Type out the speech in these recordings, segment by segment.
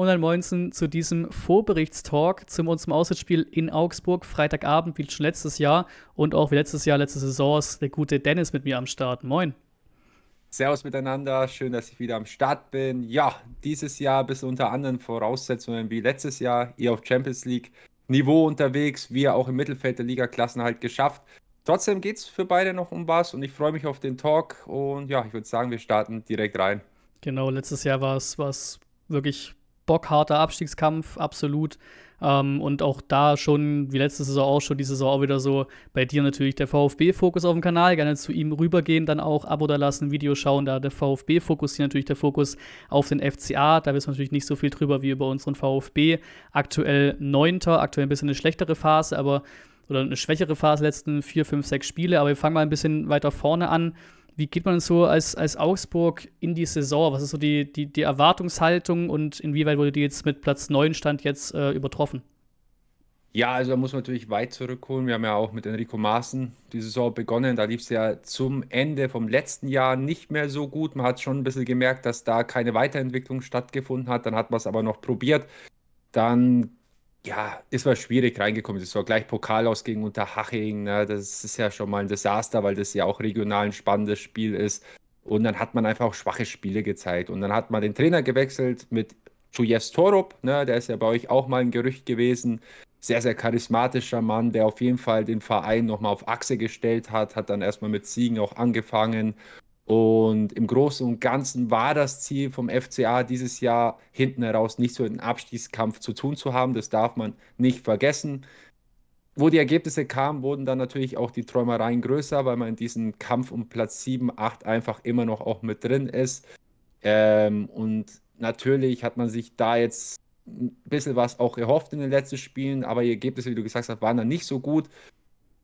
und ein Moinsen zu diesem Vorberichtstalk zum unserem Auswärtsspiel in Augsburg. Freitagabend, wie schon letztes Jahr und auch wie letztes Jahr, letzte Saison, ist der gute Dennis mit mir am Start. Moin. Servus miteinander, schön, dass ich wieder am Start bin. Ja, dieses Jahr bis unter anderen Voraussetzungen wie letztes Jahr, ihr auf Champions League Niveau unterwegs, wir auch im Mittelfeld der Liga-Klassen halt geschafft. Trotzdem geht es für beide noch um was und ich freue mich auf den Talk und ja, ich würde sagen, wir starten direkt rein. Genau, letztes Jahr war es wirklich bockharter Abstiegskampf, absolut. Ähm, und auch da schon, wie letzte Saison auch schon, die Saison auch wieder so, bei dir natürlich der VfB-Fokus auf dem Kanal, gerne zu ihm rübergehen, dann auch Abo da lassen, Video schauen, da der VfB-Fokus, hier natürlich der Fokus auf den FCA, da wissen wir natürlich nicht so viel drüber wie über unseren VfB. Aktuell Neunter, aktuell ein bisschen eine schlechtere Phase, aber oder eine schwächere Phase, letzten vier, fünf, sechs Spiele, aber wir fangen mal ein bisschen weiter vorne an. Wie geht man so als, als Augsburg in die Saison? Was ist so die, die, die Erwartungshaltung und inwieweit wurde die jetzt mit Platz 9 Stand jetzt äh, übertroffen? Ja, also da muss man natürlich weit zurückholen. Wir haben ja auch mit Enrico Maaßen die Saison begonnen. Da lief es ja zum Ende vom letzten Jahr nicht mehr so gut. Man hat schon ein bisschen gemerkt, dass da keine Weiterentwicklung stattgefunden hat. Dann hat man es aber noch probiert. Dann ja, es war schwierig reingekommen. Es war gleich Pokal aus gegen Unterhaching. Ne? Das ist ja schon mal ein Desaster, weil das ja auch regional ein spannendes Spiel ist. Und dann hat man einfach auch schwache Spiele gezeigt. Und dann hat man den Trainer gewechselt mit Jujes Torup. Ne? Der ist ja bei euch auch mal ein Gerücht gewesen. Sehr, sehr charismatischer Mann, der auf jeden Fall den Verein nochmal auf Achse gestellt hat. Hat dann erstmal mit Siegen auch angefangen und im Großen und Ganzen war das Ziel vom FCA dieses Jahr hinten heraus nicht so einen Abstiegskampf zu tun zu haben. Das darf man nicht vergessen. Wo die Ergebnisse kamen, wurden dann natürlich auch die Träumereien größer, weil man in diesem Kampf um Platz 7, 8 einfach immer noch auch mit drin ist. Ähm, und natürlich hat man sich da jetzt ein bisschen was auch erhofft in den letzten Spielen, aber die Ergebnisse, wie du gesagt hast, waren dann nicht so gut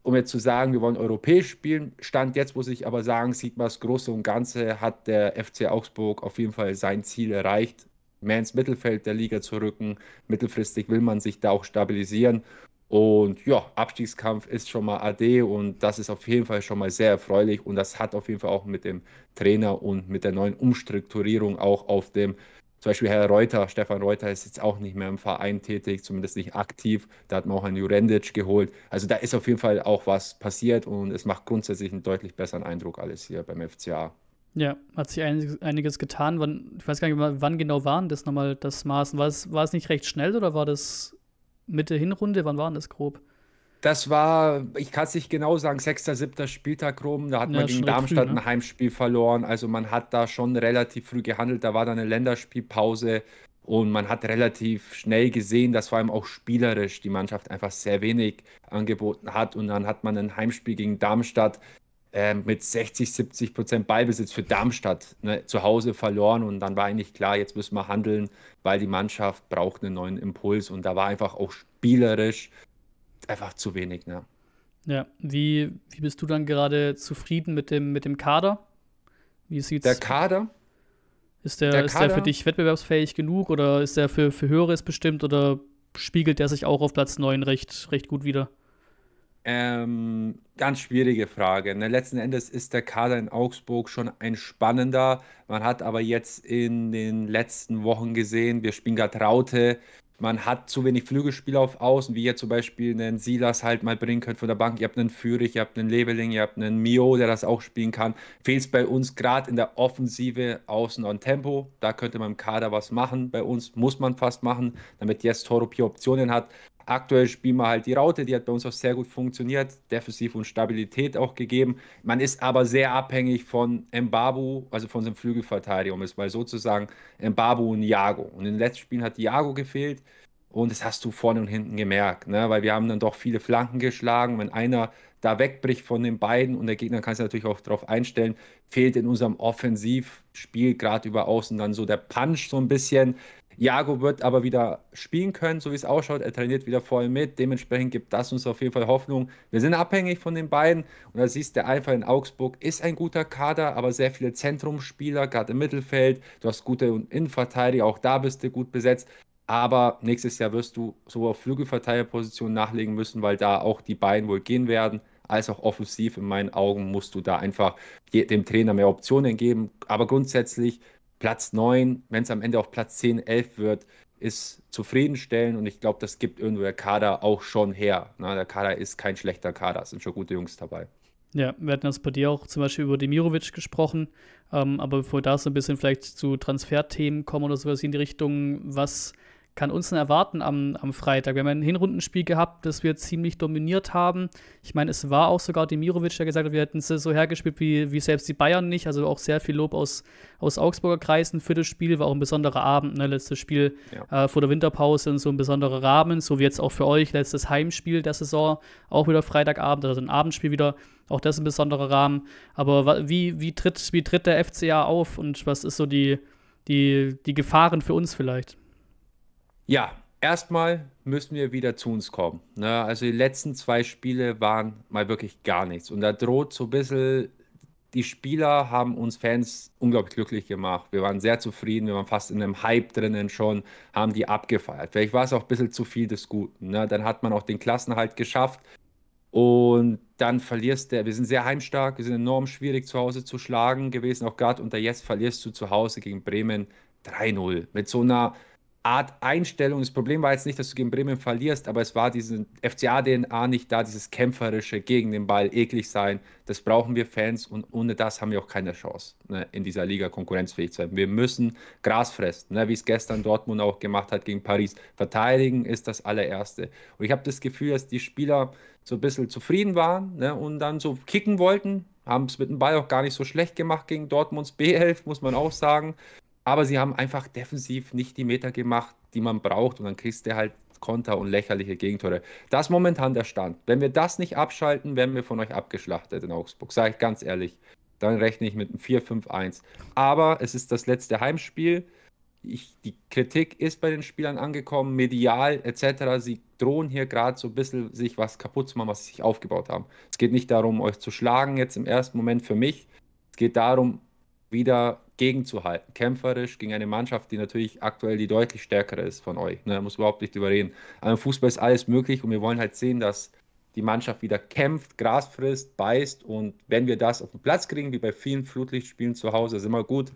um jetzt zu sagen, wir wollen europäisch spielen. Stand jetzt muss ich aber sagen, sieht man das Große und Ganze, hat der FC Augsburg auf jeden Fall sein Ziel erreicht, mehr ins Mittelfeld der Liga zu rücken. Mittelfristig will man sich da auch stabilisieren. Und ja, Abstiegskampf ist schon mal AD und das ist auf jeden Fall schon mal sehr erfreulich. Und das hat auf jeden Fall auch mit dem Trainer und mit der neuen Umstrukturierung auch auf dem zum Beispiel Herr Reuter, Stefan Reuter ist jetzt auch nicht mehr im Verein tätig, zumindest nicht aktiv. Da hat man auch einen Jurendic geholt. Also da ist auf jeden Fall auch was passiert und es macht grundsätzlich einen deutlich besseren Eindruck alles hier beim FCA. Ja, hat sich einiges, einiges getan. Wann, ich weiß gar nicht, wann genau waren das nochmal das Maßen? War es, war es nicht recht schnell oder war das Mitte Hinrunde? Wann war das grob? Das war, ich kann es nicht genau sagen, sechster, siebter Spieltag rum. Da hat ja, man gegen Darmstadt früh, ne? ein Heimspiel verloren. Also man hat da schon relativ früh gehandelt. Da war dann eine Länderspielpause und man hat relativ schnell gesehen, dass vor allem auch spielerisch die Mannschaft einfach sehr wenig angeboten hat. Und dann hat man ein Heimspiel gegen Darmstadt äh, mit 60, 70 Prozent Ballbesitz für Darmstadt ne, zu Hause verloren. Und dann war eigentlich klar, jetzt müssen wir handeln, weil die Mannschaft braucht einen neuen Impuls. Und da war einfach auch spielerisch einfach zu wenig, ne? Ja, wie, wie bist du dann gerade zufrieden mit dem, mit dem Kader? Wie sieht's Der Kader? Ist der, der ist Kader? der für dich wettbewerbsfähig genug oder ist der für, für Höheres bestimmt oder spiegelt der sich auch auf Platz 9 recht, recht gut wieder? Ähm, ganz schwierige Frage. Ne? Letzten Endes ist der Kader in Augsburg schon ein spannender. Man hat aber jetzt in den letzten Wochen gesehen, wir spielen gerade Raute, man hat zu wenig Flügelspieler auf Außen, wie ihr zum Beispiel einen Silas halt mal bringen könnt von der Bank. Ihr habt einen Führig, ihr habt einen Leveling, ihr habt einen Mio, der das auch spielen kann. Fehlt es bei uns gerade in der Offensive außen an Tempo. Da könnte man im Kader was machen. Bei uns muss man fast machen, damit Yes Torup hier Optionen hat. Aktuell spielen wir halt die Raute, die hat bei uns auch sehr gut funktioniert, defensiv und Stabilität auch gegeben. Man ist aber sehr abhängig von Mbabu, also von seinem Flügelverteidiger, um es mal so Mbabu und Iago. Und in den letzten Spielen hat Iago gefehlt und das hast du vorne und hinten gemerkt, ne? weil wir haben dann doch viele Flanken geschlagen. Wenn einer da wegbricht von den beiden und der Gegner kann sich natürlich auch darauf einstellen, fehlt in unserem Offensivspiel gerade über außen dann so der Punch so ein bisschen. Jago wird aber wieder spielen können, so wie es ausschaut. Er trainiert wieder voll mit. Dementsprechend gibt das uns auf jeden Fall Hoffnung. Wir sind abhängig von den beiden. Und da siehst du einfach in Augsburg ist ein guter Kader, aber sehr viele Zentrumsspieler, gerade im Mittelfeld. Du hast gute Innenverteidiger, auch da bist du gut besetzt. Aber nächstes Jahr wirst du sowohl auf Flügelverteidigerposition nachlegen müssen, weil da auch die beiden wohl gehen werden, als auch offensiv. In meinen Augen musst du da einfach dem Trainer mehr Optionen geben. Aber grundsätzlich Platz 9, wenn es am Ende auf Platz 10, 11 wird, ist zufriedenstellend und ich glaube, das gibt irgendwo der Kader auch schon her. Na, der Kader ist kein schlechter Kader, es sind schon gute Jungs dabei. Ja, wir hatten das bei dir auch zum Beispiel über Demirovic gesprochen, ähm, aber bevor wir da so ein bisschen vielleicht zu Transferthemen kommen oder sowas in die Richtung, was kann uns denn erwarten am, am Freitag? Wir haben ein Hinrundenspiel gehabt, das wir ziemlich dominiert haben. Ich meine, es war auch sogar Demirovic, der gesagt hat, wir hätten es so hergespielt wie, wie selbst die Bayern nicht. Also auch sehr viel Lob aus, aus Augsburger Kreisen für das Spiel. War auch ein besonderer Abend, ne? letztes Spiel ja. äh, vor der Winterpause und so ein besonderer Rahmen. So wie jetzt auch für euch, letztes Heimspiel der Saison, auch wieder Freitagabend, also ein Abendspiel wieder. Auch das ein besonderer Rahmen. Aber wie, wie, tritt, wie tritt der FCA auf und was ist so die, die, die Gefahren für uns vielleicht? Ja, erstmal müssen wir wieder zu uns kommen. Ne? Also die letzten zwei Spiele waren mal wirklich gar nichts. Und da droht so ein bisschen, die Spieler haben uns Fans unglaublich glücklich gemacht. Wir waren sehr zufrieden, wir waren fast in einem Hype drinnen schon, haben die abgefeiert. Vielleicht war es auch ein bisschen zu viel des Guten. Ne? Dann hat man auch den Klassenhalt geschafft. Und dann verlierst du, wir sind sehr heimstark, wir sind enorm schwierig zu Hause zu schlagen gewesen. Auch gerade unter jetzt verlierst du zu Hause gegen Bremen 3-0. Mit so einer Art Einstellung. Das Problem war jetzt nicht, dass du gegen Bremen verlierst, aber es war diese FCA-DNA nicht da, dieses kämpferische gegen den Ball, eklig sein. Das brauchen wir Fans und ohne das haben wir auch keine Chance, ne, in dieser Liga konkurrenzfähig zu sein. Wir müssen Gras fressen, ne, wie es gestern Dortmund auch gemacht hat gegen Paris. Verteidigen ist das allererste. Und ich habe das Gefühl, dass die Spieler so ein bisschen zufrieden waren ne, und dann so kicken wollten. Haben es mit dem Ball auch gar nicht so schlecht gemacht gegen Dortmunds B11, muss man auch sagen. Aber sie haben einfach defensiv nicht die Meter gemacht, die man braucht. Und dann kriegst du halt Konter und lächerliche Gegentore. Das ist momentan der Stand. Wenn wir das nicht abschalten, werden wir von euch abgeschlachtet in Augsburg. Sage ich ganz ehrlich. Dann rechne ich mit einem 4-5-1. Aber es ist das letzte Heimspiel. Ich, die Kritik ist bei den Spielern angekommen, medial etc. Sie drohen hier gerade so ein bisschen sich was kaputt zu machen, was sie sich aufgebaut haben. Es geht nicht darum, euch zu schlagen jetzt im ersten Moment für mich. Es geht darum, wieder gegenzuhalten, kämpferisch gegen eine Mannschaft, die natürlich aktuell die deutlich stärkere ist von euch. Ne? Da muss überhaupt nicht drüber reden. Aber im Fußball ist alles möglich und wir wollen halt sehen, dass die Mannschaft wieder kämpft, Gras frisst, beißt und wenn wir das auf den Platz kriegen, wie bei vielen Flutlichtspielen zu Hause, ist immer gut,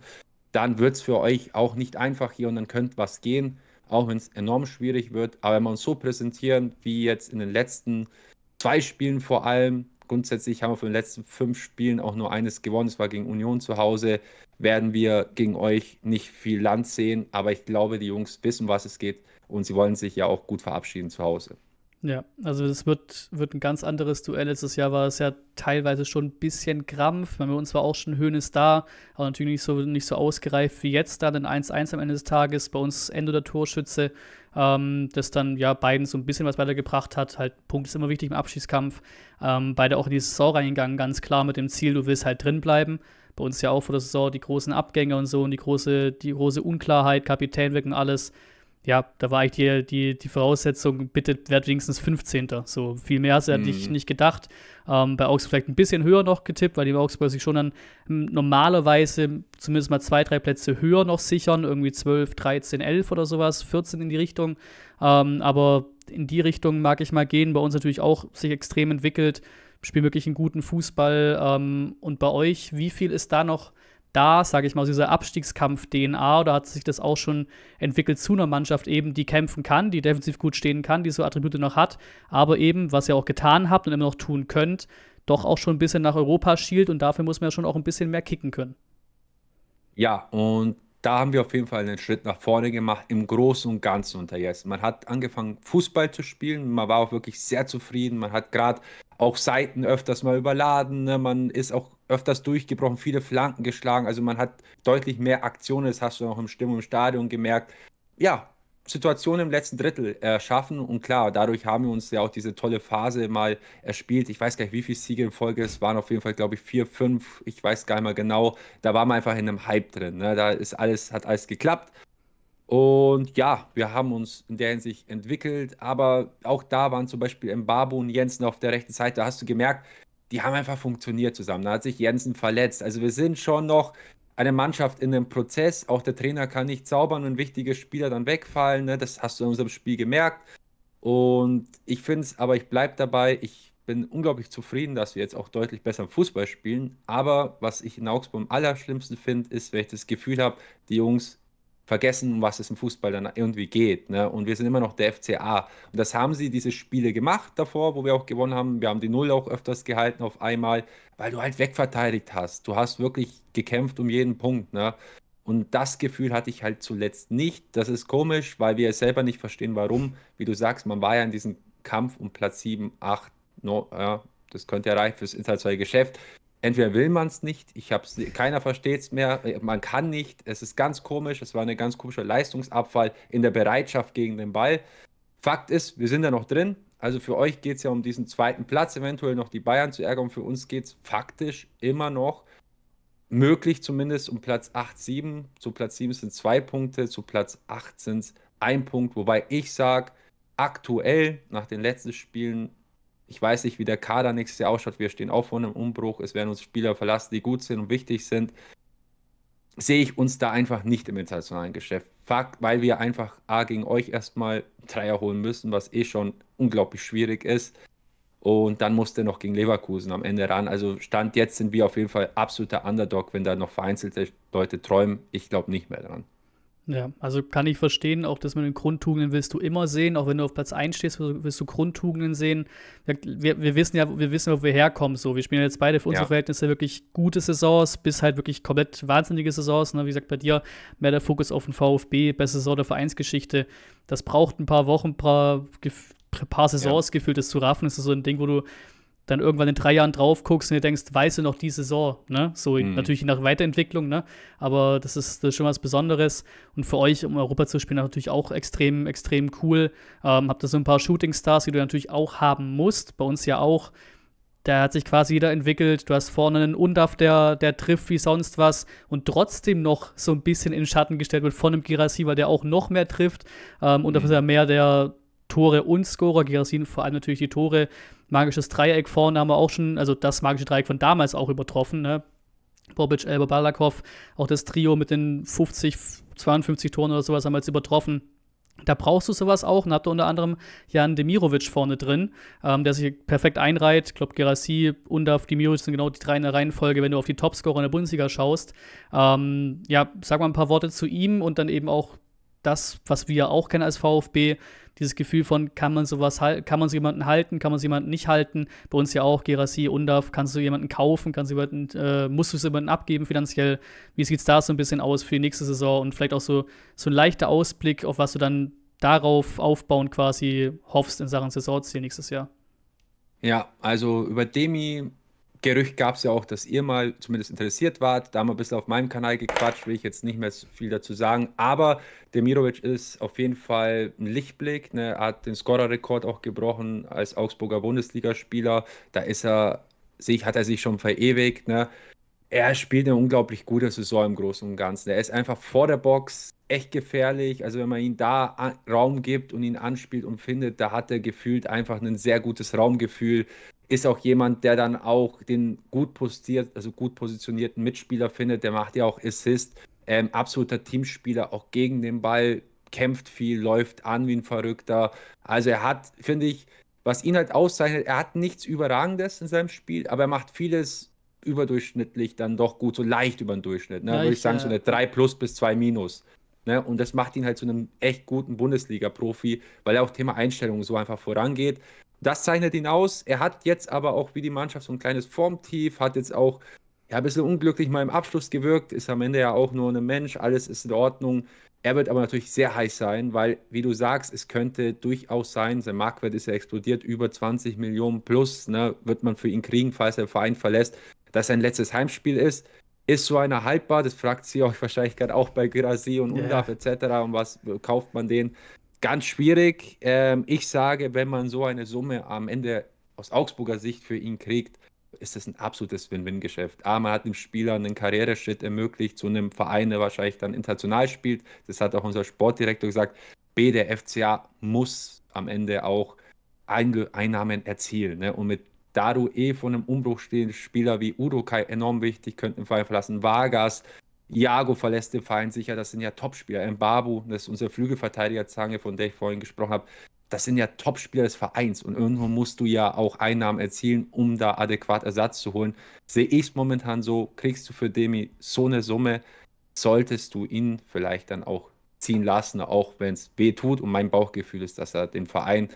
dann wird es für euch auch nicht einfach hier und dann könnte was gehen, auch wenn es enorm schwierig wird. Aber wenn wir uns so präsentieren, wie jetzt in den letzten zwei Spielen vor allem, grundsätzlich haben wir von den letzten fünf Spielen auch nur eines gewonnen. Das war gegen Union zu Hause. Werden wir gegen euch nicht viel Land sehen, aber ich glaube, die Jungs wissen, was es geht und sie wollen sich ja auch gut verabschieden zu Hause. Ja, also es wird, wird ein ganz anderes Duell. Letztes Jahr war es ja teilweise schon ein bisschen Krampf. Bei uns war auch schon Höhnes da, aber natürlich nicht so, nicht so ausgereift wie jetzt dann. Ein 1-1 am Ende des Tages. Bei uns Endo der Torschütze, ähm, das dann ja beiden so ein bisschen was weitergebracht hat. Halt, Punkt ist immer wichtig im Abschießkampf. Ähm, beide auch in die Saison reingegangen, ganz klar mit dem Ziel, du willst halt drin bleiben. Bei uns ja auch vor der Saison die großen Abgänge und so und die große, die große Unklarheit, Kapitän wirken alles ja, da war eigentlich die, die, die Voraussetzung, bitte werd wenigstens 15. So viel mehr hast du mhm. nicht, nicht gedacht. Ähm, bei Augsburg vielleicht ein bisschen höher noch getippt, weil die Augsburg sich schon dann normalerweise zumindest mal zwei, drei Plätze höher noch sichern, irgendwie 12, 13, 11 oder sowas, 14 in die Richtung. Ähm, aber in die Richtung mag ich mal gehen. Bei uns natürlich auch sich extrem entwickelt, spielen wirklich einen guten Fußball. Ähm, und bei euch, wie viel ist da noch? Da, sage ich mal, dieser Abstiegskampf-DNA oder hat sich das auch schon entwickelt zu einer Mannschaft eben, die kämpfen kann, die defensiv gut stehen kann, die so Attribute noch hat, aber eben, was ihr auch getan habt und immer noch tun könnt, doch auch schon ein bisschen nach Europa schielt und dafür muss man ja schon auch ein bisschen mehr kicken können. Ja, und da haben wir auf jeden Fall einen Schritt nach vorne gemacht, im Großen und Ganzen unter Jess. Man hat angefangen, Fußball zu spielen, man war auch wirklich sehr zufrieden, man hat gerade auch Seiten öfters mal überladen, ne? man ist auch öfters durchgebrochen, viele Flanken geschlagen, also man hat deutlich mehr Aktionen, das hast du auch im Stimmung im Stadion gemerkt. Ja, Situationen im letzten Drittel erschaffen und klar, dadurch haben wir uns ja auch diese tolle Phase mal erspielt. Ich weiß gar nicht, wie viele Siege in Folge, es waren auf jeden Fall, glaube ich, vier, fünf, ich weiß gar nicht mal genau. Da waren wir einfach in einem Hype drin. Ne? Da ist alles, hat alles geklappt. Und ja, wir haben uns in der Hinsicht entwickelt, aber auch da waren zum Beispiel Mbabu und Jensen auf der rechten Seite, da hast du gemerkt, die haben einfach funktioniert zusammen. Da hat sich Jensen verletzt. Also wir sind schon noch eine Mannschaft in einem Prozess. Auch der Trainer kann nicht zaubern und wichtige Spieler dann wegfallen. Ne? Das hast du in unserem Spiel gemerkt. Und ich finde es, aber ich bleibe dabei, ich bin unglaublich zufrieden, dass wir jetzt auch deutlich besser Fußball spielen. Aber was ich in Augsburg am allerschlimmsten finde, ist, wenn ich das Gefühl habe, die Jungs vergessen, um was es im Fußball dann irgendwie geht. Ne? Und wir sind immer noch der FCA. Und das haben sie diese Spiele gemacht davor, wo wir auch gewonnen haben. Wir haben die Null auch öfters gehalten auf einmal, weil du halt wegverteidigt hast. Du hast wirklich gekämpft um jeden Punkt. Ne? Und das Gefühl hatte ich halt zuletzt nicht. Das ist komisch, weil wir selber nicht verstehen, warum. Wie du sagst, man war ja in diesem Kampf um Platz 7, 8, no, ja, das könnte ja reichen fürs internationale Geschäft entweder will man es nicht, ich hab's, keiner versteht es mehr, man kann nicht, es ist ganz komisch, es war ein ganz komischer Leistungsabfall in der Bereitschaft gegen den Ball. Fakt ist, wir sind da noch drin. Also für euch geht es ja um diesen zweiten Platz, eventuell noch die Bayern zu ärgern. Für uns geht es faktisch immer noch möglich, zumindest um Platz 8, 7. Zu Platz 7 sind zwei Punkte, zu Platz 8 sind es ein Punkt. Wobei ich sage, aktuell nach den letzten Spielen ich weiß nicht, wie der Kader nächstes Jahr ausschaut. Wir stehen auch vor einem Umbruch. Es werden uns Spieler verlassen, die gut sind und wichtig sind. Sehe ich uns da einfach nicht im internationalen Geschäft. Fakt, weil wir einfach A gegen euch erstmal Dreier holen müssen, was eh schon unglaublich schwierig ist. Und dann musste noch gegen Leverkusen am Ende ran. Also Stand jetzt sind wir auf jeden Fall absoluter Underdog, wenn da noch vereinzelte Leute träumen. Ich glaube nicht mehr dran. Ja, also kann ich verstehen, auch das mit den Grundtugenden willst du immer sehen, auch wenn du auf Platz 1 stehst, willst du Grundtugenden sehen. Wir, wir wissen ja, wir wissen, wo wir herkommen. So, wir spielen jetzt beide für unsere ja. Verhältnisse wirklich gute Saisons, bis halt wirklich komplett wahnsinnige Saisons. Ne? Wie gesagt, bei dir mehr der Fokus auf den VfB, beste Saison der Vereinsgeschichte. Das braucht ein paar Wochen, ein paar, paar Saisons ja. gefühlt, das zu raffen. Das ist so ein Ding, wo du dann irgendwann in drei Jahren drauf guckst und dir denkst, weißt du noch die Saison, ne? So mhm. natürlich nach Weiterentwicklung, ne? Aber das ist, das ist schon was Besonderes. Und für euch, um Europa zu spielen, natürlich auch extrem, extrem cool. Ähm, habt ihr so ein paar Shooting-Stars, die du natürlich auch haben musst. Bei uns ja auch. Da hat sich quasi jeder entwickelt. Du hast vorne einen Undaf, der, der trifft wie sonst was und trotzdem noch so ein bisschen in Schatten gestellt wird von einem Girassi, weil der auch noch mehr trifft. Ähm, und dafür ist er mehr der Tore und Scorer. Girassi vor allem natürlich die Tore magisches Dreieck vorne haben wir auch schon, also das magische Dreieck von damals auch übertroffen, ne? Bobic, Elber, Balakov, auch das Trio mit den 50, 52 Toren oder sowas haben wir jetzt übertroffen. Da brauchst du sowas auch. Und habt ihr unter anderem Jan Demirovic vorne drin, ähm, der sich perfekt einreiht. Ich glaube, Gerassi, Undaf, Demirovic sind genau die drei in der Reihenfolge, wenn du auf die Topscorer in der Bundesliga schaust. Ähm, ja, sag mal ein paar Worte zu ihm und dann eben auch das, was wir auch kennen als VfB, dieses Gefühl von, kann man sowas kann man so jemanden halten, kann man so jemanden nicht halten. Bei uns ja auch, Gerassi, Undaf, kannst du jemanden kaufen, kannst du jemanden, äh, musst du es jemanden abgeben finanziell. Wie sieht es da so ein bisschen aus für die nächste Saison und vielleicht auch so, so ein leichter Ausblick, auf was du dann darauf aufbauen quasi hoffst in Sachen Saisonziel nächstes Jahr? Ja, also über Demi Gerücht gab es ja auch, dass ihr mal zumindest interessiert wart. Da haben wir ein bisschen auf meinem Kanal gequatscht, will ich jetzt nicht mehr so viel dazu sagen. Aber Demirovic ist auf jeden Fall ein Lichtblick. Ne? Er hat den Scorerrekord auch gebrochen als Augsburger Bundesligaspieler. Da ist er, sich, hat er sich schon verewigt. Ne? Er spielt eine unglaublich gute Saison im Großen und Ganzen. Er ist einfach vor der Box echt gefährlich. Also wenn man ihn da Raum gibt und ihn anspielt und findet, da hat er gefühlt einfach ein sehr gutes Raumgefühl ist auch jemand, der dann auch den gut postiert, also gut positionierten Mitspieler findet. Der macht ja auch Assist. Ähm, absoluter Teamspieler, auch gegen den Ball, kämpft viel, läuft an wie ein Verrückter. Also er hat, finde ich, was ihn halt auszeichnet, er hat nichts Überragendes in seinem Spiel, aber er macht vieles überdurchschnittlich dann doch gut, so leicht über den Durchschnitt. Ne? Ja, Würde ich sagen, so eine 3 plus bis 2 minus. Ne? Und das macht ihn halt zu einem echt guten Bundesliga-Profi, weil er auch Thema Einstellung so einfach vorangeht. Das zeichnet ihn aus. Er hat jetzt aber auch wie die Mannschaft so ein kleines Formtief, hat jetzt auch ja, ein bisschen unglücklich mal im Abschluss gewirkt, ist am Ende ja auch nur ein Mensch, alles ist in Ordnung. Er wird aber natürlich sehr heiß sein, weil, wie du sagst, es könnte durchaus sein, sein Marktwert ist ja explodiert, über 20 Millionen plus, ne, wird man für ihn kriegen, falls er den Verein verlässt, dass sein letztes Heimspiel ist. Ist so einer haltbar? Das fragt sie euch wahrscheinlich gerade auch bei Girasi und yeah. Undaf etc. Und was kauft man den? Ganz schwierig. Ähm, ich sage, wenn man so eine Summe am Ende aus Augsburger Sicht für ihn kriegt, ist das ein absolutes Win-Win-Geschäft. A, man hat dem Spieler einen Karriereschritt ermöglicht zu einem Verein, der wahrscheinlich dann international spielt. Das hat auch unser Sportdirektor gesagt. B, der FCA muss am Ende auch Einnahmen erzielen. Ne? Und mit Daru eh von einem Umbruch stehenden Spieler wie Udokai enorm wichtig, könnten den Verein verlassen. Vargas, Iago verlässt den Verein sicher, das sind ja Topspieler. Mbabu, das ist unser Flügelverteidiger Zange, von der ich vorhin gesprochen habe. Das sind ja Topspieler des Vereins und irgendwo musst du ja auch Einnahmen erzielen, um da adäquat Ersatz zu holen. Sehe ich es momentan so, kriegst du für Demi so eine Summe, solltest du ihn vielleicht dann auch ziehen lassen, auch wenn es weh tut. Und mein Bauchgefühl ist, dass er den Verein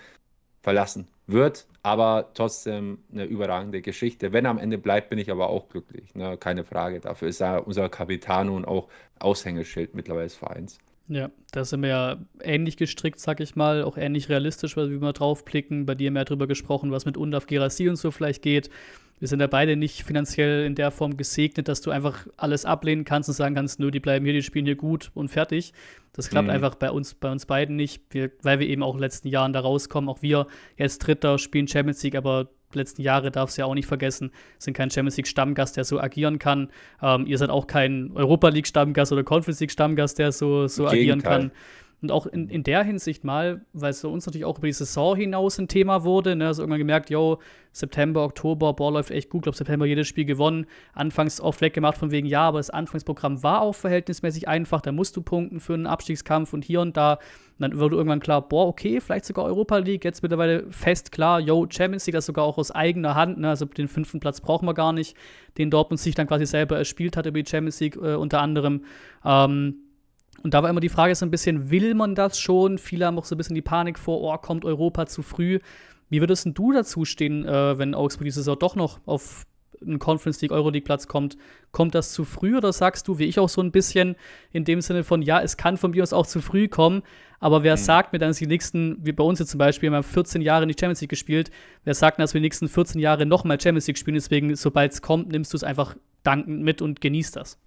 verlassen wird. Aber trotzdem eine überragende Geschichte. Wenn er am Ende bleibt, bin ich aber auch glücklich. Ne? Keine Frage. Dafür ist er unser Capitano und auch Aushängeschild mittlerweile des Vereins. Ja, da sind wir ja ähnlich gestrickt, sag ich mal, auch ähnlich realistisch, weil wir draufblicken. Bei dir mehr darüber gesprochen, was mit Undaf Gerassi und so vielleicht geht. Wir sind ja beide nicht finanziell in der Form gesegnet, dass du einfach alles ablehnen kannst und sagen kannst, nö, die bleiben hier, die spielen hier gut und fertig. Das klappt mhm. einfach bei uns, bei uns beiden nicht, wir, weil wir eben auch in den letzten Jahren da rauskommen. Auch wir jetzt Dritter spielen Champions League, aber letzten Jahre darfst du ja auch nicht vergessen, sind kein Champions League Stammgast, der so agieren kann. Ähm, ihr seid auch kein Europa League Stammgast oder Conference League Stammgast, der so, so agieren kann. Und auch in, in der Hinsicht mal, weil es für uns natürlich auch über die Saison hinaus ein Thema wurde, ne, also irgendwann gemerkt, yo, September, Oktober, Ball läuft echt gut, glaube September jedes Spiel gewonnen, anfangs oft weggemacht von wegen, ja, aber das Anfangsprogramm war auch verhältnismäßig einfach, da musst du punkten für einen Abstiegskampf und hier und da. Und dann wurde irgendwann klar, boah, okay, vielleicht sogar Europa League, jetzt mittlerweile fest klar, yo, Champions League, das sogar auch aus eigener Hand, ne, also den fünften Platz brauchen wir gar nicht, den Dortmund sich dann quasi selber erspielt hat über die Champions League äh, unter anderem. Ähm, und da war immer die Frage so ein bisschen, will man das schon? Viele haben auch so ein bisschen die Panik vor, oh, kommt Europa zu früh. Wie würdest du dazu stehen, äh, wenn Augsburg diese Saison doch noch auf einen Conference League, Euroleague Platz kommt? Kommt das zu früh oder sagst du, wie ich auch so ein bisschen in dem Sinne von, ja, es kann von mir aus auch zu früh kommen, aber wer mhm. sagt mir dann, dass die nächsten, wie bei uns jetzt zum Beispiel, wir haben 14 Jahre die Champions League gespielt, wer sagt mir, dass wir die nächsten 14 Jahre nochmal Champions League spielen, deswegen, sobald es kommt, nimmst du es einfach dankend mit und genießt das?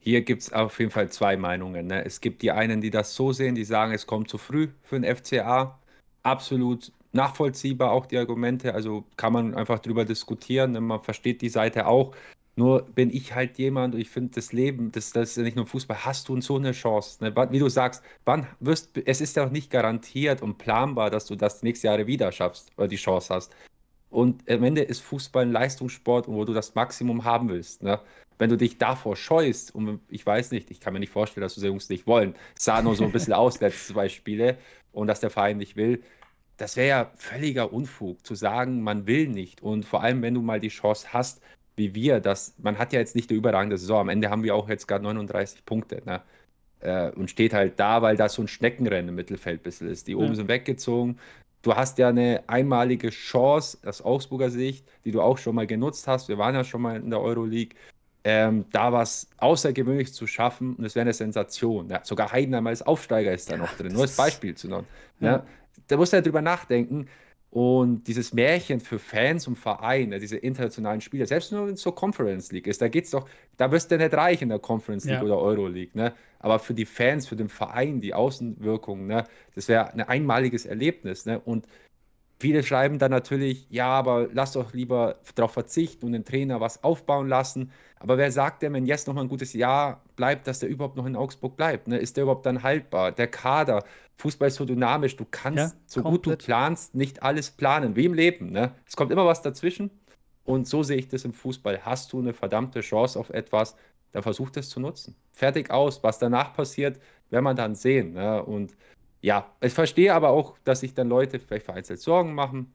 Hier gibt es auf jeden Fall zwei Meinungen. Ne? Es gibt die einen, die das so sehen, die sagen, es kommt zu früh für den FCA. Absolut nachvollziehbar auch die Argumente. Also kann man einfach drüber diskutieren. Ne? Man versteht die Seite auch. Nur bin ich halt jemand, ich finde das Leben, das, das ist ja nicht nur Fußball, hast du so eine Chance. Ne? Wie du sagst, wann wirst es ist ja auch nicht garantiert und planbar, dass du das nächste Jahre wieder schaffst oder die Chance hast. Und am Ende ist Fußball ein Leistungssport, wo du das Maximum haben willst. Ne? Wenn du dich davor scheust, und ich weiß nicht, ich kann mir nicht vorstellen, dass diese Jungs nicht wollen, es sah nur so ein bisschen aus, letzte zwei Spiele, und dass der Verein nicht will, das wäre ja völliger Unfug, zu sagen, man will nicht. Und vor allem, wenn du mal die Chance hast, wie wir, dass man hat ja jetzt nicht eine überragende Saison. Am Ende haben wir auch jetzt gerade 39 Punkte. Ne? Äh, und steht halt da, weil das so ein Schneckenrennen im Mittelfeld ein bisschen ist. Die oben ja. sind weggezogen. Du hast ja eine einmalige Chance aus Augsburger Sicht, die du auch schon mal genutzt hast. Wir waren ja schon mal in der Euroleague ähm, da was außergewöhnlich zu schaffen und es wäre eine Sensation. Ja, sogar Heidenheim als Aufsteiger ist da ja, noch drin, nur als Beispiel zu nennen. Ja. Da musst du ja drüber nachdenken. Und dieses Märchen für Fans und Vereine, diese internationalen Spiele, selbst nur wenn es so Conference League ist, da geht's doch, da wirst du nicht reich in der Conference League ja. oder Euro League, ne? Aber für die Fans, für den Verein, die Außenwirkung, ne, das wäre ein einmaliges Erlebnis, ne? Und Viele schreiben dann natürlich, ja, aber lass doch lieber darauf verzichten und den Trainer was aufbauen lassen. Aber wer sagt denn, wenn jetzt noch mal ein gutes Jahr bleibt, dass der überhaupt noch in Augsburg bleibt? Ne? Ist der überhaupt dann haltbar? Der Kader, Fußball ist so dynamisch, du kannst, ja, so komplett. gut du planst, nicht alles planen, wie im Leben. Ne? Es kommt immer was dazwischen. Und so sehe ich das im Fußball. Hast du eine verdammte Chance auf etwas, dann versuch das zu nutzen. Fertig aus. Was danach passiert, werden wir dann sehen. Ne? Und ja, ich verstehe aber auch, dass sich dann Leute vielleicht vereinzelt Sorgen machen.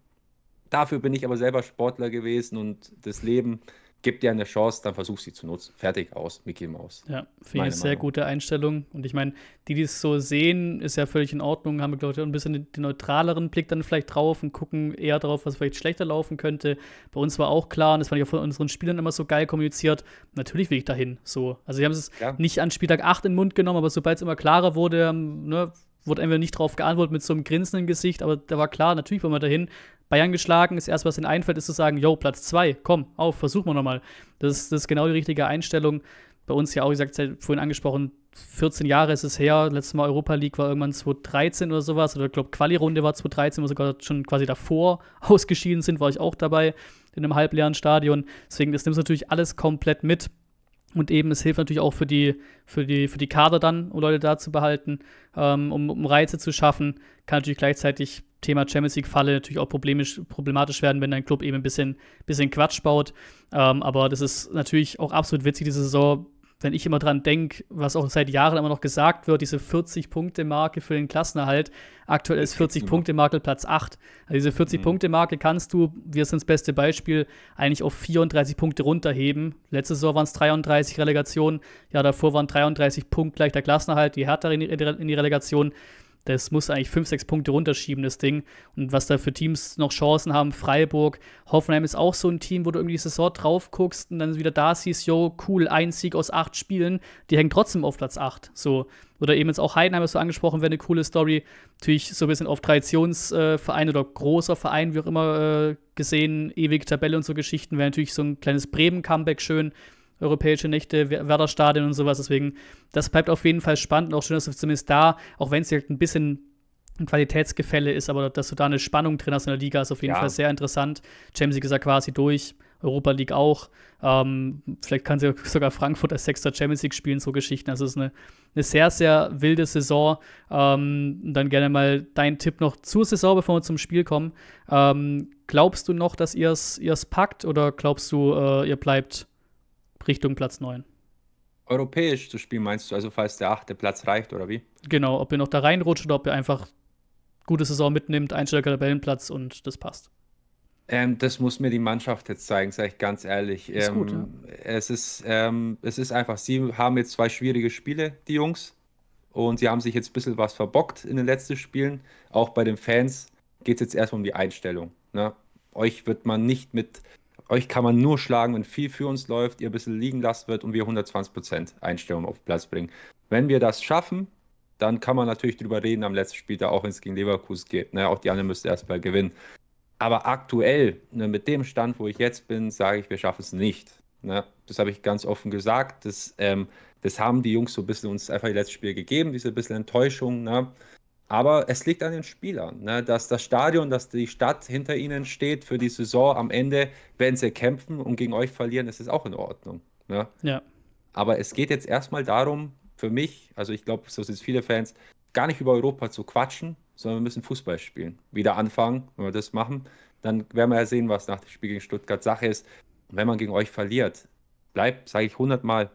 Dafür bin ich aber selber Sportler gewesen und das Leben gibt dir eine Chance, dann versuch sie zu nutzen. Fertig aus, Mickey Maus. Ja, finde ich eine sehr gute Einstellung. Und ich meine, die, die es so sehen, ist ja völlig in Ordnung, haben wir, glaube ich, ein bisschen den neutraleren Blick dann vielleicht drauf und gucken eher darauf, was vielleicht schlechter laufen könnte. Bei uns war auch klar, und das fand ich auch von unseren Spielern immer so geil kommuniziert, natürlich will ich dahin. So. Also, sie haben es ja. nicht an Spieltag 8 in den Mund genommen, aber sobald es immer klarer wurde, ne, wurde einfach nicht drauf geantwortet mit so einem grinsenden Gesicht, aber da war klar, natürlich wollen wir dahin. Bayern geschlagen, das erste, was ihnen einfällt, ist zu sagen, yo, Platz zwei, komm, auf, versuchen wir nochmal. Das, das ist genau die richtige Einstellung. Bei uns ja auch, wie gesagt, vorhin angesprochen, 14 Jahre ist es her. Letztes Mal Europa League war irgendwann 2013 oder sowas. Oder ich glaube, Quali-Runde war 2013, wo sogar schon quasi davor ausgeschieden sind, war ich auch dabei in einem halbleeren Stadion. Deswegen, das nimmst du natürlich alles komplett mit. Und eben, es hilft natürlich auch für die, für die, für die Kader dann, um Leute da zu behalten, ähm, um, um Reize zu schaffen. Kann natürlich gleichzeitig Thema Champions League-Falle natürlich auch problemisch, problematisch werden, wenn dein Club eben ein bisschen, bisschen Quatsch baut. Ähm, aber das ist natürlich auch absolut witzig, diese Saison. Wenn ich immer dran denke, was auch seit Jahren immer noch gesagt wird, diese 40-Punkte-Marke für den Klassenerhalt. Aktuell ist 40-Punkte-Marke Platz 8. Also diese 40-Punkte-Marke kannst du, wir sind das beste Beispiel, eigentlich auf 34 Punkte runterheben. Letzte Saison waren es 33 Relegationen, ja, davor waren 33 Punkte gleich der Klassenerhalt, die Hertha in die, in die Relegation. Das muss eigentlich 5, 6 Punkte runterschieben, das Ding. Und was da für Teams noch Chancen haben, Freiburg, Hoffenheim ist auch so ein Team, wo du irgendwie die Saison drauf guckst und dann wieder da siehst, yo, cool, ein Sieg aus acht Spielen, die hängen trotzdem auf Platz 8. So. Oder eben jetzt auch Heidenheim ist so angesprochen, wäre eine coole Story. Natürlich so ein bisschen auf Traditionsverein äh, oder großer Verein, wie auch immer äh, gesehen, ewige Tabelle und so Geschichten, wäre natürlich so ein kleines Bremen-Comeback schön europäische Nächte, Werder-Stadion und sowas. Deswegen, das bleibt auf jeden Fall spannend und auch schön, dass du zumindest da, auch wenn es halt ein bisschen ein Qualitätsgefälle ist, aber dass du da eine Spannung drin hast in der Liga, ist auf jeden ja. Fall sehr interessant. Champions League ist ja quasi durch, Europa League auch. Ähm, vielleicht kann sie sogar Frankfurt als sechster Champions League spielen, so Geschichten. Also es ist eine, eine sehr, sehr wilde Saison. Ähm, dann gerne mal dein Tipp noch zur Saison, bevor wir zum Spiel kommen. Ähm, glaubst du noch, dass ihr es packt oder glaubst du, äh, ihr bleibt Richtung Platz 9. Europäisch zu spielen, meinst du, also falls der achte Platz reicht, oder wie? Genau, ob ihr noch da reinrutscht oder ob ihr einfach gute Saison mitnimmt, einstelliger Tabellenplatz und das passt. Ähm, das muss mir die Mannschaft jetzt zeigen, sage ich ganz ehrlich. Ist ähm, gut, ja. es, ist, ähm, es ist einfach, sie haben jetzt zwei schwierige Spiele, die Jungs. Und sie haben sich jetzt ein bisschen was verbockt in den letzten Spielen. Auch bei den Fans geht es jetzt erstmal um die Einstellung. Ne? Euch wird man nicht mit euch kann man nur schlagen, wenn viel für uns läuft, ihr ein bisschen liegen lassen wird und wir 120% Einstellung auf Platz bringen. Wenn wir das schaffen, dann kann man natürlich drüber reden am letzten Spieltag, auch wenn es gegen Leverkusen geht. Ne? Auch die anderen müssten erstmal gewinnen. Aber aktuell, ne, mit dem Stand, wo ich jetzt bin, sage ich, wir schaffen es nicht. Ne? Das habe ich ganz offen gesagt. Das, ähm, das haben die Jungs so ein bisschen uns einfach die letzten Spiele gegeben, diese bisschen Enttäuschung. Ne? Aber es liegt an den Spielern, ne? dass das Stadion, dass die Stadt hinter ihnen steht für die Saison. Am Ende, wenn sie kämpfen und gegen euch verlieren, ist es auch in Ordnung. Ne? Ja. Aber es geht jetzt erstmal darum, für mich, also ich glaube, so sind es viele Fans, gar nicht über Europa zu quatschen, sondern wir müssen Fußball spielen. Wieder anfangen, wenn wir das machen, dann werden wir ja sehen, was nach dem Spiel gegen Stuttgart Sache ist. Und wenn man gegen euch verliert, bleibt, sage ich hundertmal,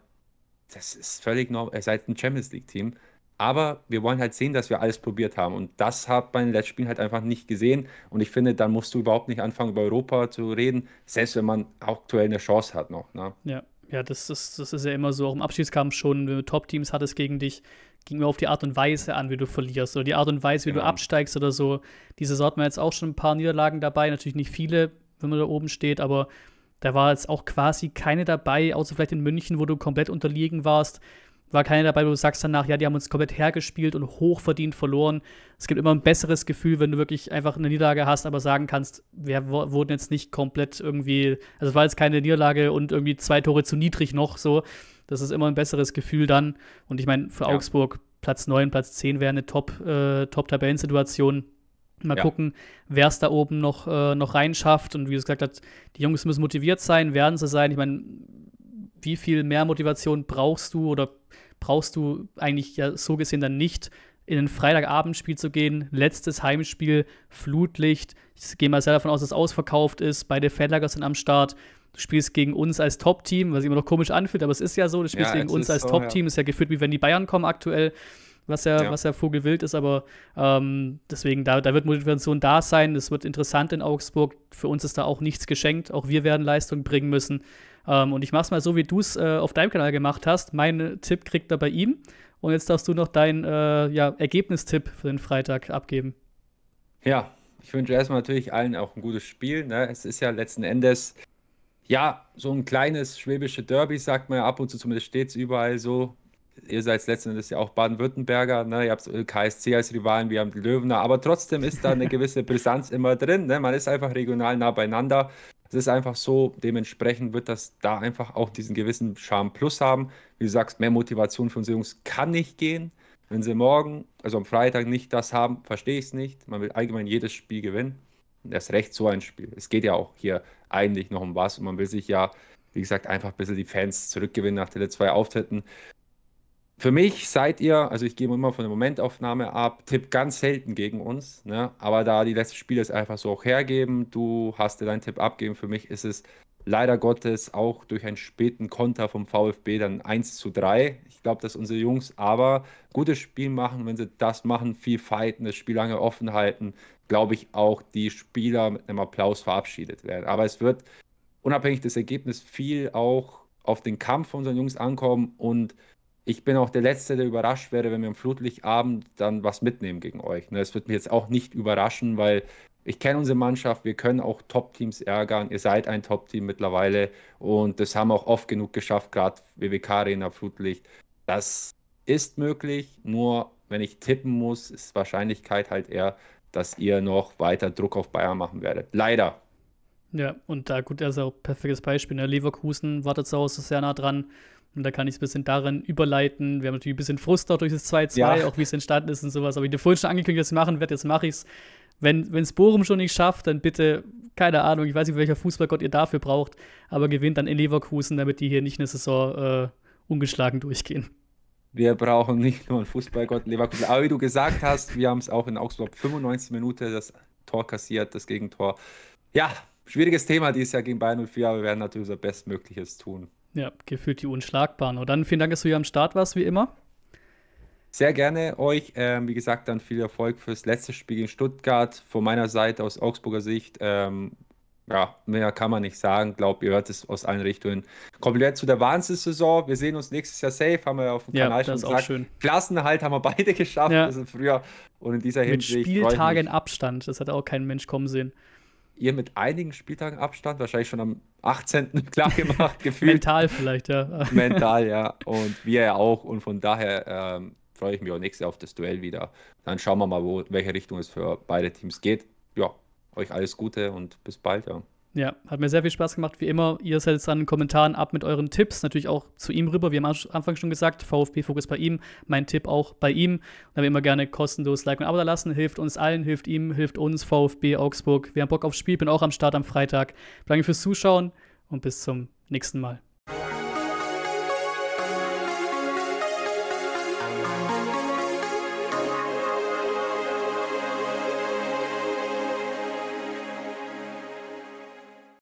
das ist völlig normal, ihr seid ein Champions League-Team. Aber wir wollen halt sehen, dass wir alles probiert haben. Und das hat man in den letzten Spielen halt einfach nicht gesehen. Und ich finde, dann musst du überhaupt nicht anfangen, über Europa zu reden, selbst wenn man aktuell eine Chance hat noch. Ne? Ja, ja das, das, das ist ja immer so, auch im Abschiedskampf schon, wenn du Top-Teams hattest gegen dich, ging mir auf die Art und Weise an, wie du verlierst. Oder die Art und Weise, wie genau. du absteigst oder so. Diese Sorte man jetzt auch schon ein paar Niederlagen dabei. Natürlich nicht viele, wenn man da oben steht, aber da war jetzt auch quasi keine dabei, außer vielleicht in München, wo du komplett unterlegen warst war keiner dabei, wo du sagst danach, ja, die haben uns komplett hergespielt und hochverdient verloren. Es gibt immer ein besseres Gefühl, wenn du wirklich einfach eine Niederlage hast, aber sagen kannst, wir wurden jetzt nicht komplett irgendwie, also es war jetzt keine Niederlage und irgendwie zwei Tore zu niedrig noch so. Das ist immer ein besseres Gefühl dann. Und ich meine, für ja. Augsburg Platz 9, Platz 10 wäre eine äh, Top-Tabellensituation. Top Mal ja. gucken, wer es da oben noch, äh, noch reinschafft. Und wie du gesagt hast, die Jungs müssen motiviert sein, werden sie sein. Ich meine, wie viel mehr Motivation brauchst du oder brauchst du eigentlich ja so gesehen dann nicht, in ein Freitagabendspiel zu gehen, letztes Heimspiel, Flutlicht. Ich gehe mal sehr davon aus, dass es ausverkauft ist. Beide Fanlager sind am Start. Du spielst gegen uns als Top-Team, was sich immer noch komisch anfühlt, aber es ist ja so. Du spielst ja, gegen uns als so, Top-Team. Ja. Ist ja gefühlt, wie wenn die Bayern kommen aktuell, was ja, ja. was ja Vogelwild ist. Aber ähm, deswegen, da, da wird Motivation da sein. Es wird interessant in Augsburg. Für uns ist da auch nichts geschenkt. Auch wir werden Leistung bringen müssen. Ähm, und ich mache es mal so, wie du es äh, auf deinem Kanal gemacht hast. Mein Tipp kriegt er bei ihm. Und jetzt darfst du noch deinen äh, ja, Ergebnistipp für den Freitag abgeben. Ja, ich wünsche erstmal natürlich allen auch ein gutes Spiel. Ne? Es ist ja letzten Endes, ja, so ein kleines schwäbische Derby, sagt man ja ab und zu, zumindest steht es überall so. Ihr seid letzten Endes ja auch Baden-Württemberger, ne? ihr habt KSC als Rivalen, wir haben die Löwener, aber trotzdem ist da eine gewisse Brisanz immer drin. Ne? Man ist einfach regional nah beieinander. Es ist einfach so, dementsprechend wird das da einfach auch diesen gewissen Charme plus haben. Wie du sagst, mehr Motivation für unsere Jungs kann nicht gehen. Wenn sie morgen, also am Freitag, nicht das haben, verstehe ich es nicht. Man will allgemein jedes Spiel gewinnen. Und erst recht so ein Spiel. Es geht ja auch hier eigentlich noch um was und man will sich ja, wie gesagt, einfach ein bisschen die Fans zurückgewinnen nach den zwei Auftritten. Für mich seid ihr, also ich gehe immer von der Momentaufnahme ab, Tipp ganz selten gegen uns, ne? aber da die letzten Spiele es einfach so auch hergeben, du hast dir deinen Tipp abgeben, für mich ist es leider Gottes auch durch einen späten Konter vom VfB dann 1 zu 3. Ich glaube, dass unsere Jungs aber gutes Spiel machen. Wenn sie das machen, viel fighten, das Spiel lange offen halten, glaube ich auch, die Spieler mit einem Applaus verabschiedet werden. Aber es wird unabhängig des Ergebnisses viel auch auf den Kampf von unseren Jungs ankommen und ich bin auch der Letzte, der überrascht wäre, wenn wir am Flutlichtabend dann was mitnehmen gegen euch. Das wird mich jetzt auch nicht überraschen, weil ich kenne unsere Mannschaft, wir können auch Top-Teams ärgern. Ihr seid ein Top-Team mittlerweile und das haben wir auch oft genug geschafft, gerade WWK Arena, Flutlicht. Das ist möglich, nur wenn ich tippen muss, ist Wahrscheinlichkeit halt eher, dass ihr noch weiter Druck auf Bayern machen werdet. Leider. Ja, und da gut, er ist auch ein perfektes Beispiel. Ne? Leverkusen wartet zu Hause sehr nah dran. Und da kann ich es ein bisschen darin überleiten. Wir haben natürlich ein bisschen Frust auch durch das 2-2, ja. auch wie es entstanden ist und sowas. Aber ich habe vorhin schon angekündigt, dass ich machen werde, jetzt mache ich es. Wenn es Bochum schon nicht schafft, dann bitte, keine Ahnung, ich weiß nicht, welcher Fußballgott ihr dafür braucht, aber gewinnt dann in Leverkusen, damit die hier nicht eine Saison äh, ungeschlagen durchgehen. Wir brauchen nicht nur einen Fußballgott Leverkusen. Aber wie du gesagt hast, wir haben es auch in Augsburg 95 Minuten das Tor kassiert, das Gegentor. Ja, schwieriges Thema dieses Jahr gegen Bayern 04, aber wir werden natürlich unser Bestmögliches tun. Ja, gefühlt die Unschlagbaren. Und dann vielen Dank, dass du hier am Start warst, wie immer. Sehr gerne euch. Ähm, wie gesagt, dann viel Erfolg fürs letzte Spiel in Stuttgart. Von meiner Seite, aus Augsburger Sicht, ähm, ja, mehr kann man nicht sagen. Glaubt, ihr hört es aus allen Richtungen. Komplett zu der Wahnsinnssaison. Wir sehen uns nächstes Jahr safe, haben wir ja auf dem ja, Kanal schon gesagt. Schön. Klassenhalt haben wir beide geschafft, ja. also früher. Und in dieser Hinsicht. Mit Spieltagen Abstand, das hat auch kein Mensch kommen sehen ihr mit einigen Spieltagen Abstand, wahrscheinlich schon am 18. klar gemacht, gefühlt. Mental vielleicht, ja. Mental, ja. Und wir ja auch. Und von daher ähm, freue ich mich auch nächstes Jahr auf das Duell wieder. Dann schauen wir mal, wo, welche Richtung es für beide Teams geht. Ja, euch alles Gute und bis bald, ja. Ja, hat mir sehr viel Spaß gemacht, wie immer. Ihr seid jetzt an den Kommentaren ab mit euren Tipps, natürlich auch zu ihm rüber. Wir haben am Anfang schon gesagt, VfB-Fokus bei ihm, mein Tipp auch bei ihm. Und dann immer gerne kostenlos Like und Abo da lassen. Hilft uns allen, hilft ihm, hilft uns, VfB Augsburg. Wir haben Bock aufs Spiel, bin auch am Start am Freitag. Danke fürs Zuschauen und bis zum nächsten Mal.